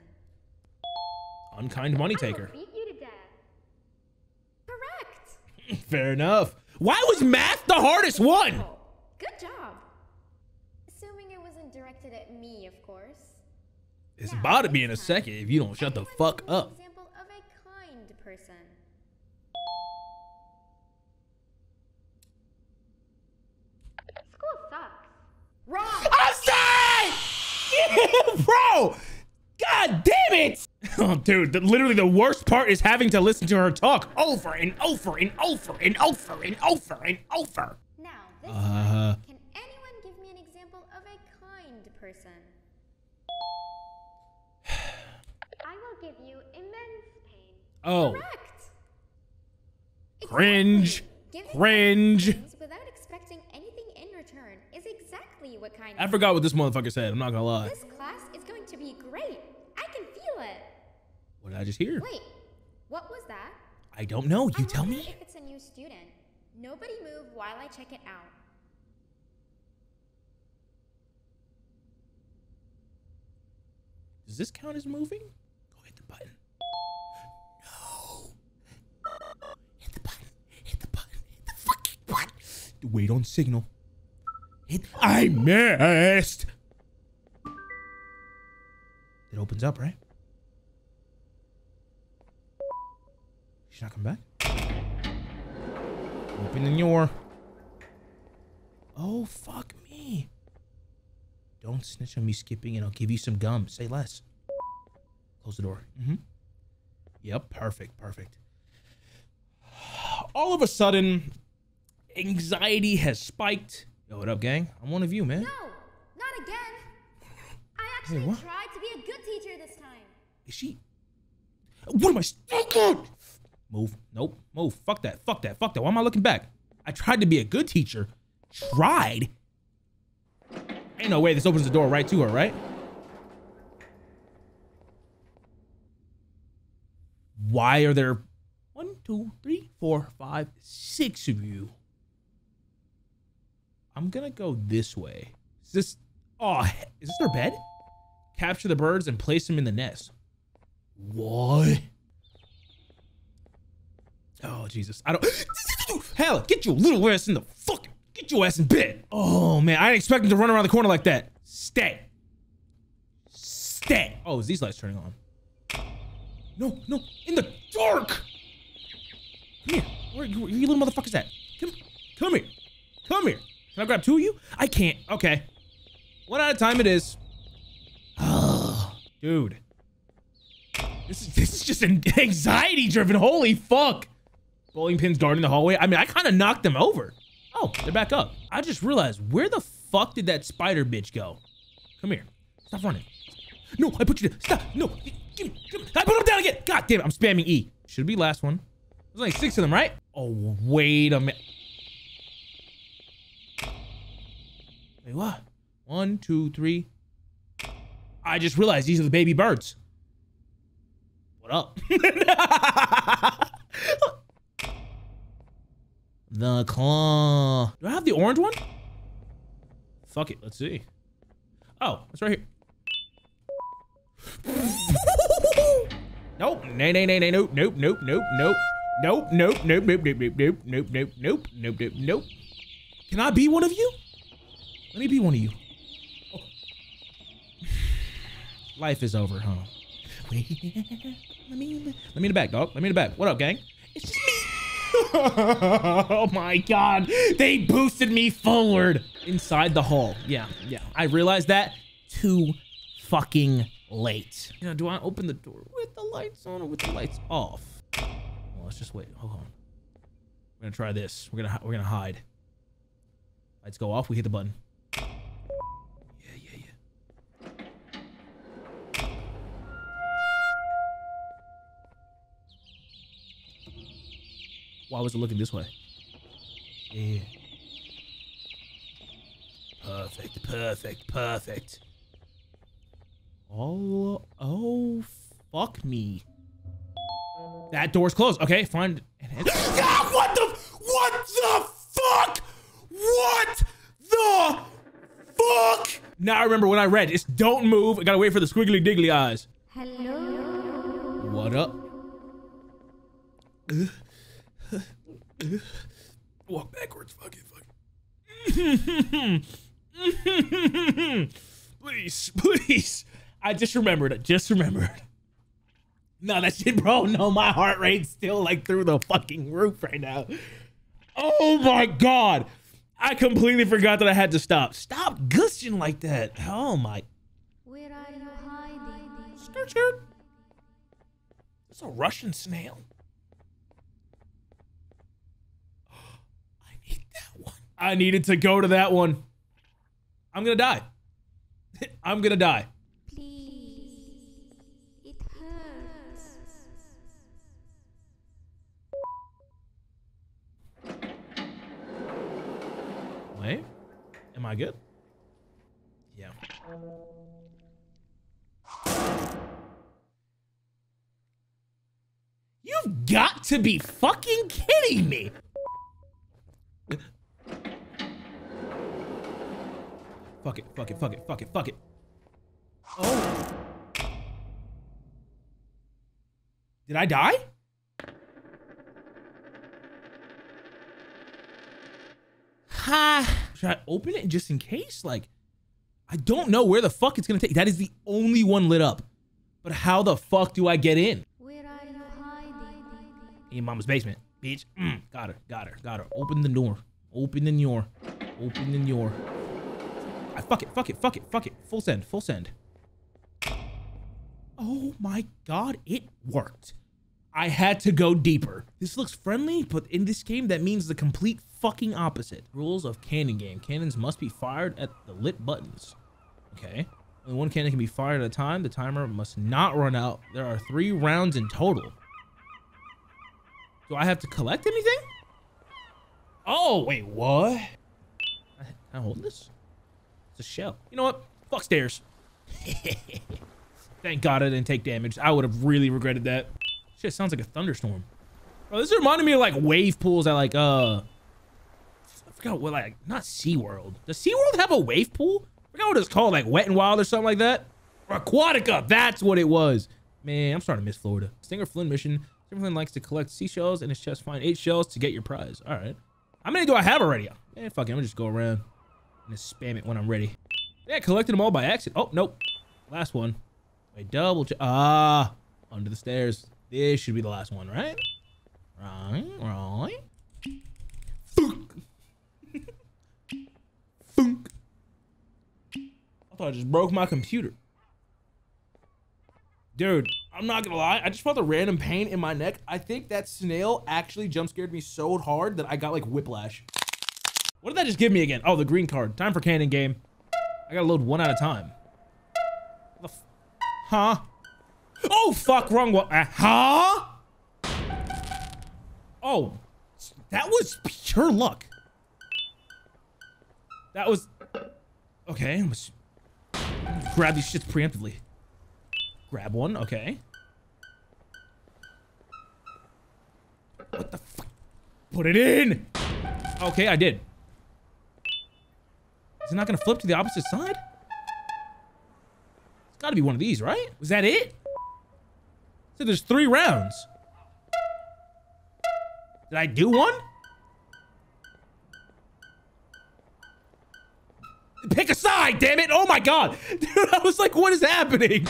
Unkind money I will taker. beat you to death. Correct. *laughs* Fair enough. Why was math the hardest one? Good job. Assuming it wasn't directed at me, of course. It's Now, about to be in a second if you don't shut the fuck give me an up. Example of a kind person. School sucks. Wrong. I'm sorry! *laughs* Bro! God damn it! *laughs* Oh, dude, the, literally the worst part is having to listen to her talk over and over and over and over and over and over. Now, this Uh. time, can anyone give me an example of a kind person? *sighs* I will give you immense pain. Oh, Correct. Cringe. Exactly. Cringe. Without expecting anything in return is exactly what kind I forgot what this motherfucker said. I'm not gonna lie. What did I just hear? Wait, what was that? I don't know. You I tell me. If it's a new student. Nobody move while I check it out. Does this count as moving? Go hit the button. No. Hit the button. Hit the button. Hit the fucking button. Wait on signal. Hit. I missed. It opens up, right? She's not coming back. Open the door. Oh fuck me. Don't snitch on me skipping and I'll give you some gum. Say less. Close the door. Mm-hmm. Yep, perfect, perfect. All of a sudden, anxiety has spiked. Yo, what up, gang? I'm one of you, man. No, not again. I actually what? tried to be a good teacher this time. Is she? What am I? Oh God! Move. Nope. Move. Fuck that. Fuck that. Fuck that. Why am I looking back? I tried to be a good teacher. Tried. Ain't no way this opens the door right to her, right? Why are there one, two, three, four, five, six of you? I'm gonna go this way. Is this? Oh, is this their bed? Capture the birds and place them in the nest. What? Oh Jesus! I don't. *gasps* Hell, get your little ass in the fucking. Get your ass in bed. Oh man, I didn't expect him to run around the corner like that. Stay. Stay. Oh, is these lights turning on? No, no, in the dark. Come here. Where, where you little motherfuckers at? Come, come here. Come here. Can I grab two of you? I can't. Okay. One at a time it is. Oh, *sighs* dude. This is, *laughs* this is just an *laughs* anxiety driven. Holy fuck. Bowling pins guarding the hallway. I mean, I kind of knocked them over. Oh, they're back up. I just realized, where the fuck did that spider bitch go? Come here. Stop running. No, I put you down. Stop. No. Give me, give me. I put him down again. God damn it. I'm spamming E. Should be last one. There's only six of them, right? Oh, wait a minute. Wait, what? One, two, three. I just realized these are the baby birds. What up? *laughs* the claw. Do I have the orange one? Fuck it. Let's see. Oh, it's right here. nope. Nay, nay, nay, nay, nope, nope, nope, nope, nope. Nope, nope, nope, nope, nope, nope, nope, nope, nope, nope, nope, nope, nope. Can I be one of you? Let me be one of you. Oh. Life is over, huh? Let me let me in the back, dog. Let me in the back. What up, gang? It's just me. *laughs* oh my god. They boosted me forward inside the hall. Yeah, yeah. I realized that too fucking late. You know, do I open the door with the lights on or with the lights off? Well, let's just wait. Hold on. We're gonna try this. We're gonna we're gonna hide. Lights go off. We hit the button. Why was it looking this way? Yeah. Perfect, perfect, perfect. Oh, oh, fuck me. That door's closed. Okay, fine. Ah, what the, what the fuck? What the fuck? Now I remember what I read. It's don't move. I gotta wait for the squiggly diggly eyes. Hello? What up? *laughs* Walk backwards, fuck it, fuck it. *laughs* please, please. I just remembered. I just remembered. No, that shit, bro. No, my heart rate's still like through the fucking roof right now. Oh my god. I completely forgot that I had to stop. Stop gushing like that. Oh my. Where are you hiding? Skirt, skirt. It's a Russian snail. I need that one. I needed to go to that one. I'm gonna die. *laughs* I'm gonna die. Please. It hurts. Wait. Am I good? Yeah. You've got to be fucking kidding me. Fuck it, fuck it, fuck it, fuck it, fuck it. Oh. Did I die? Ha! Should I open it just in case? Like, I don't know where the fuck it's gonna take. That is the only one lit up. But how the fuck do I get in? Where are you hiding? In your mama's basement, bitch. Mm, got her, got her, got her. Open the door. Open the door. Open the door. I fuck it, fuck it, fuck it, fuck it. Full send, full send. Oh my god, it worked. I had to go deeper. This looks friendly, but in this game, that means the complete fucking opposite. Rules of cannon game. Cannons must be fired at the lit buttons. Okay. Only one cannon can be fired at a time. The timer must not run out. There are three rounds in total. Do I have to collect anything? Oh, wait, what? Can I hold this? A shell. You know what? Fuck stairs. *laughs* Thank God I didn't take damage. I would have really regretted that. Shit, sounds like a thunderstorm. Bro, this is reminded me of like wave pools at like, uh, I forgot what, like, not SeaWorld. Does SeaWorld have a wave pool? I forgot what it's called, like Wet and Wild or something like that. Or Aquatica, that's what it was. Man, I'm starting to miss Florida. Stinger Flynn mission. Stinger Flynn likes to collect seashells in his chest. Find eight shells to get your prize. All right. How many do I have already? Eh, fuck it. I'm gonna just go around just spam it when I'm ready. Yeah, collected them all by accident. Oh, nope. Last one. Wait, double check. Ah, under the stairs. This should be the last one, right? Right, right. Funk. Funk. *laughs* I thought I just broke my computer. Dude, I'm not gonna lie. I just felt a random pain in my neck. I think that snail actually jump scared me so hard that I got like whiplash. What did that just give me again? Oh, the green card. Time for cannon game. I gotta load one at a time. The f huh? Oh, fuck, wrong one. Uh, huh? Oh, that was pure luck. That was... Okay, let's grab these shits preemptively. Grab one, okay. What the fuck? Put it in! Okay, I did. Is it not gonna flip to the opposite side? It's gotta be one of these, right? Was that it? So there's three rounds. Did I do one? Pick a side, damn it! Oh my god! *laughs* Dude, I was like, what is happening?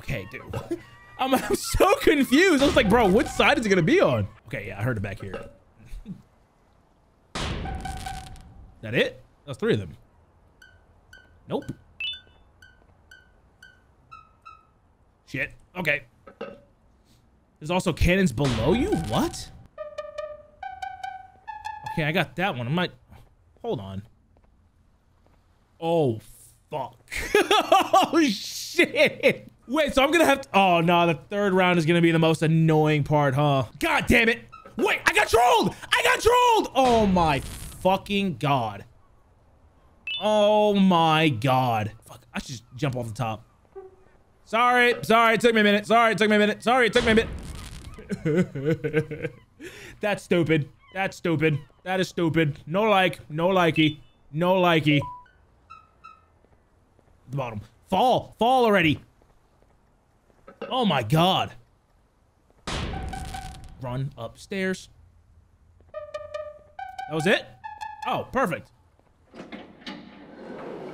Okay, dude. *laughs* I'm, I'm so confused. I was like, bro, what side is it gonna be on? Okay, yeah, I heard it back here. *laughs* that it? That's three of them. Nope. Shit. Okay. There's also cannons below you? What? Okay, I got that one. I might... Hold on. Oh, fuck. *laughs* oh, shit. Wait, so I'm gonna have to... Oh, no, the third round is gonna be the most annoying part, huh? God damn it. Wait, I got trolled! I got trolled! Oh, my fucking God. Oh, my God. Fuck, I should just jump off the top. Sorry, sorry, it took me a minute. Sorry, it took me a minute. Sorry, it took me a minute. *laughs* That's stupid. That's stupid. That is stupid. No like. No likey. No likey. The bottom. Fall. Fall already. Oh my god. Run upstairs. That was it? Oh, perfect.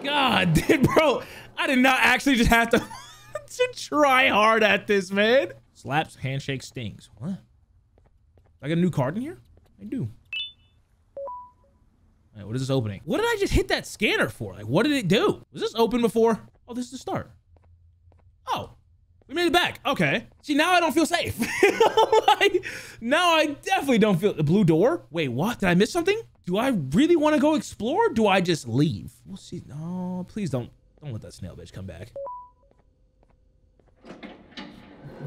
God, *laughs* dude, bro. I did not actually just have to, *laughs* to try hard at this, man. Slaps, handshake, stings. What? I got a new card in here? I do. What is this opening? What did I just hit that scanner for? Like, what did it do? Was this open before? Oh, this is the start. Oh, we made it back. Okay. See, now I don't feel safe. *laughs* like, now I definitely don't feel the blue door. Wait, what? Did I miss something? Do I really want to go explore? do I just leave? We'll see. No, please don't. Don't let that snail bitch come back.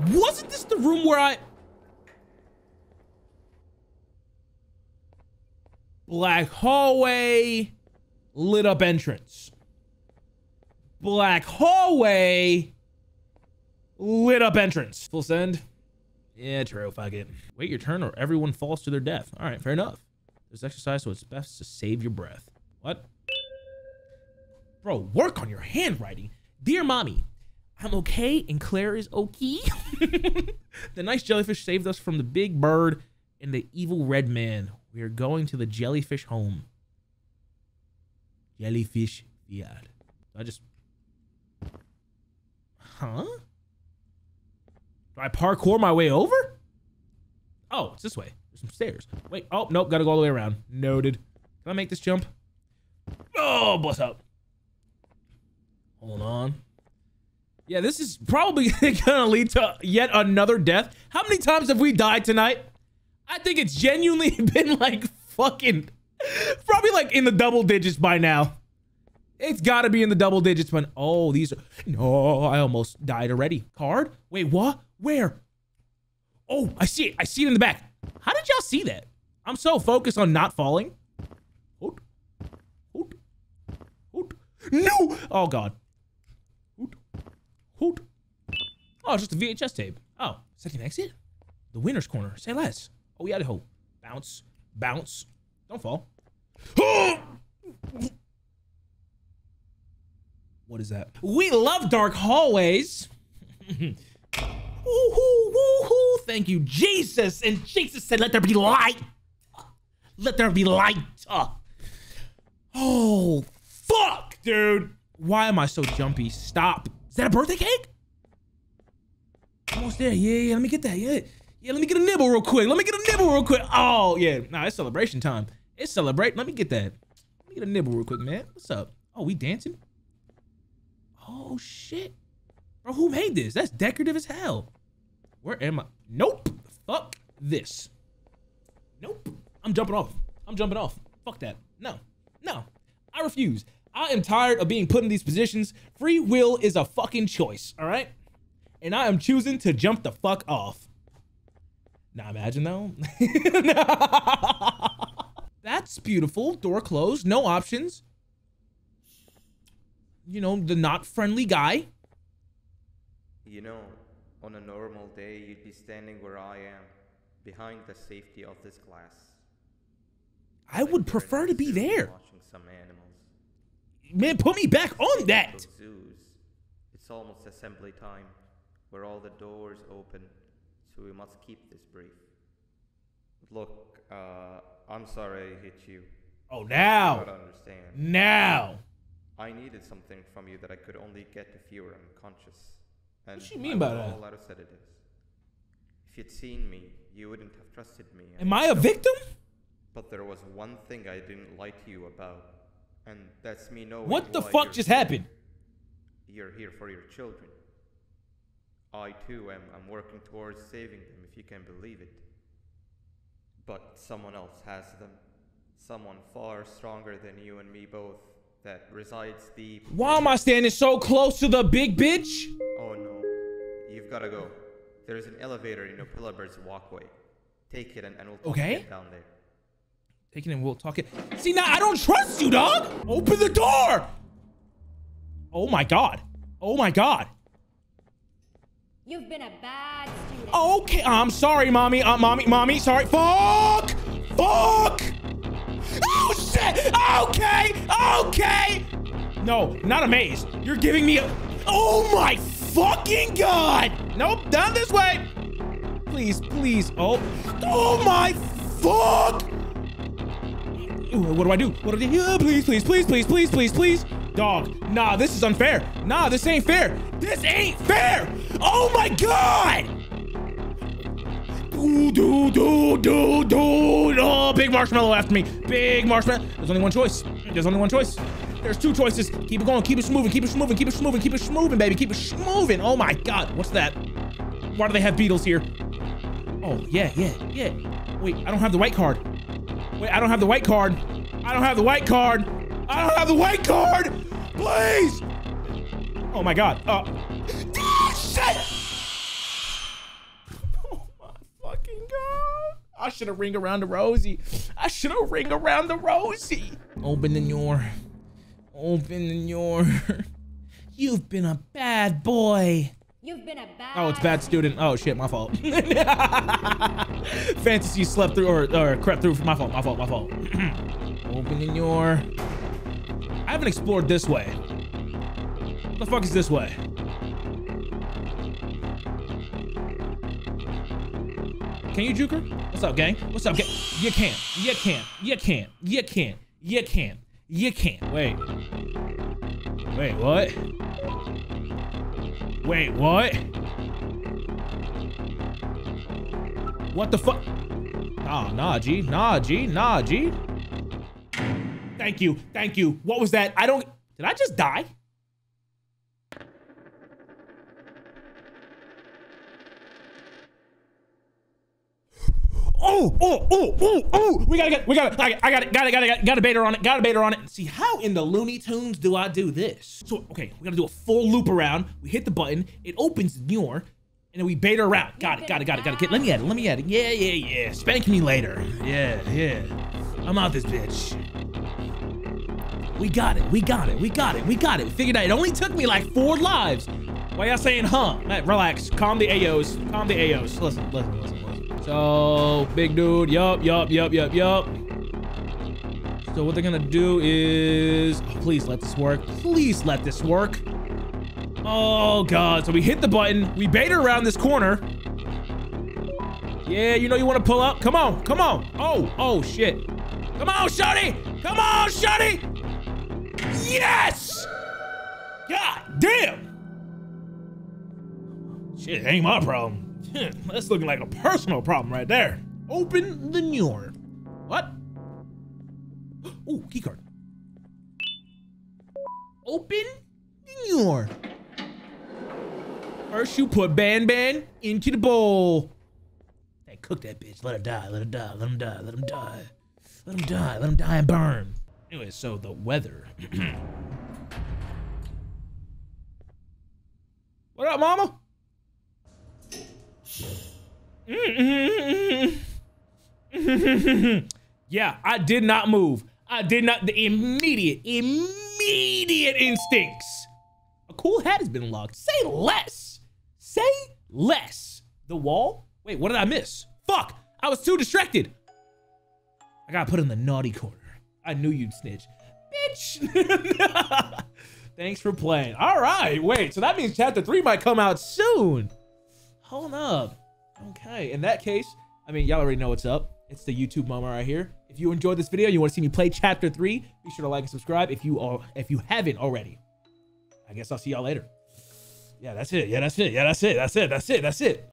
Wasn't this the room where I... Black hallway, lit up entrance. Black hallway, lit up entrance. Full send. Yeah, true. Fuck it. Wait your turn or everyone falls to their death. All right, fair enough. There's exercise, so it's best to save your breath. What? Bro, work on your handwriting. Dear mommy, I'm okay and Claire is okay. *laughs* the nice jellyfish saved us from the big bird and the evil red man. We are going to the jellyfish home. Jellyfish yard. I just. Huh? Do I parkour my way over? Oh, it's this way. There's some stairs. Wait. Oh, nope. Gotta go all the way around. Noted. Can I make this jump? Oh, bless up. Hold on. Yeah, this is probably *laughs* gonna lead to yet another death. How many times have we died tonight? I think it's genuinely *laughs* been like fucking probably like in the double digits by now. It's got to be in the double digits when oh these are no I almost died already. Card? Wait, what? Where? Oh, I see it. I see it in the back. How did y'all see that? I'm so focused on not falling. Hold. Hold. Hold. No! Oh god. Hold. Hold. Oh, it's just a VHS tape. Oh, second exit? The winner's corner. Say less. Oh, yeah, hope. Bounce. Bounce. Don't fall. *gasps* what is that? We love dark hallways. *laughs* woohoo, woohoo. Thank you, Jesus. And Jesus said, let there be light. Let there be light. Oh, fuck, dude. Why am I so jumpy? Stop. Is that a birthday cake? Almost there. Yeah, yeah. Let me get that. Yeah. Yeah, let me get a nibble real quick. Let me get a nibble real quick. Oh, yeah. Nah, it's celebration time. It's celebrate. Let me get that. Let me get a nibble real quick, man. What's up? Oh, we dancing? Oh, shit. Bro, who made this? That's decorative as hell. Where am I? Nope. Fuck this. Nope. I'm jumping off. I'm jumping off. Fuck that. No. No. I refuse. I am tired of being put in these positions. Free will is a fucking choice, all right? And I am choosing to jump the fuck off. Now imagine though. *laughs* That's beautiful. Door closed. No options. You know, the not friendly guy. You know, on a normal day, you'd be standing where I am, behind the safety of this glass. I would Like prefer to be there. Watching some animals. Man, put me back on that. Zoos, it's almost assembly time, where all the doors open, so we must keep this brief. Look, uh, I'm sorry I hit you. Oh, I now. don't understand. Now. I needed something from you that I could only get if you were unconscious. And What do you mean by that? all out of sedatives. If you'd seen me, you wouldn't have trusted me. Am I a victim? But there was one thing I didn't lie to you about, and that's me knowing What the fuck just here. happened? You're here for your children. I too am I'm working towards saving them, if you can believe it. But someone else has them. Someone far stronger than you and me both, that resides deep. Why am I standing so close to the big bitch? Oh no, you've gotta go. There's an elevator in Opila Bird's walkway. Take it and, and we'll talk Okay. again down there. Taking and we'll talk it. See, now I don't trust you, dog. Open the door. Oh my god. Oh my god. You've been a bad student. Okay, I'm sorry, mommy. Uh, mommy, mommy, sorry. Fuck! Fuck! Oh shit! Okay, okay. No, not a maze. You're giving me a. Oh my fucking god! Nope, down this way. Please, please. Oh, oh my fuck! Ooh, What do I do? What do I do? Please, please, please, please, please, please, please. Dog, nah, this is unfair. Nah, this ain't fair. This ain't fair. Oh my god! Do, do, do, do, do. Oh, big marshmallow after me. Big marshmallow. There's only one choice. There's only one choice. There's two choices. Keep it going. Keep it moving. Keep it moving. Keep it moving. Keep it moving, baby. Keep it moving. Oh my god. What's that? Why do they have beetles here? Oh, yeah, yeah, yeah. Wait, I don't have the white card. Wait, I don't have the white card. I don't have the white card. I don't have the white card. Please. Oh my god. Uh. Ah, *laughs* shit. *laughs* Oh my fucking god. I should have ring around the Rosie. I should have ring around the Rosie. Open the door. Open your. *laughs* You've been a bad boy. You've been a bad. Oh, it's bad student. Oh shit, my fault. *laughs* Fantasy slept through or, or crept through. My fault. My fault. My fault. *clears throat* Opening your. I haven't explored this way. What the fuck is this way? Can you juke her? What's up, gang? What's up, gang? You can't. You can't. You can't. You can't. You can't. You can't. Wait. Wait, what? Wait, what? What the fuck? Nah, nah, G. Nah, G. Nah, G. Thank you. Thank you. What was that? I don't. Did I just die? Oh, oh, oh, oh, oh! We gotta get, we gotta, I got, I got it, got it, got it, got a baiter on it, got a baiter on it. See, how in the Looney Tunes do I do this? So, okay, we gotta do a full loop around. We hit the button, it opens the door, and then we bait her around. Got it, got it, got it, got it. Get, let me at it, let me at it. Yeah, yeah, yeah. Spank me later. Yeah, yeah. I'm out this bitch. We got it, we got it, we got it, we got it. Figured out it only took me like four lives. Why y'all saying huh? Matt, relax. Calm the AOs. Calm the AOs. Listen, listen, listen, listen. So, big dude. Yup, yup, yup, yup, yup. So what they're gonna do is, oh, please let this work. Please let this work. Oh God! So we hit the button. We bait her around this corner. Yeah, you know you want to pull up. Come on, come on. Oh, oh shit. Come on, Shorty! Come on, Shorty! Yes! God damn! Shit, ain't my problem. Hmm, that's looking like a personal problem right there. Open the newer. What? *gasps* Ooh, keycard. Open the newer. First, you put Ban Ban into the bowl. Hey, cook that bitch. Let her die. Let her die. Let him die. Let him die. Let him die. Let him die and burn. Anyway, so the weather. *clears throat* what up, mama? Mm-hmm. *laughs* yeah, I did not move. I did not. The immediate, immediate instincts. A cool hat has been unlocked. Say less. Say less. The wall? Wait, what did I miss? Fuck! I was too distracted. I gotta put in the naughty corner. I knew you'd snitch. Bitch! *laughs* Thanks for playing. All right, wait. So that means chapter three might come out soon. Hold up. Okay, in that case, I mean, y'all already know what's up. It's the YouTube moment right here. If you enjoyed this video, you want to see me play chapter three, be sure to like and subscribe if you are if you haven't already. I guess I'll see y'all later. Yeah, that's it. Yeah, that's it. Yeah, that's it. That's it. That's it. That's it.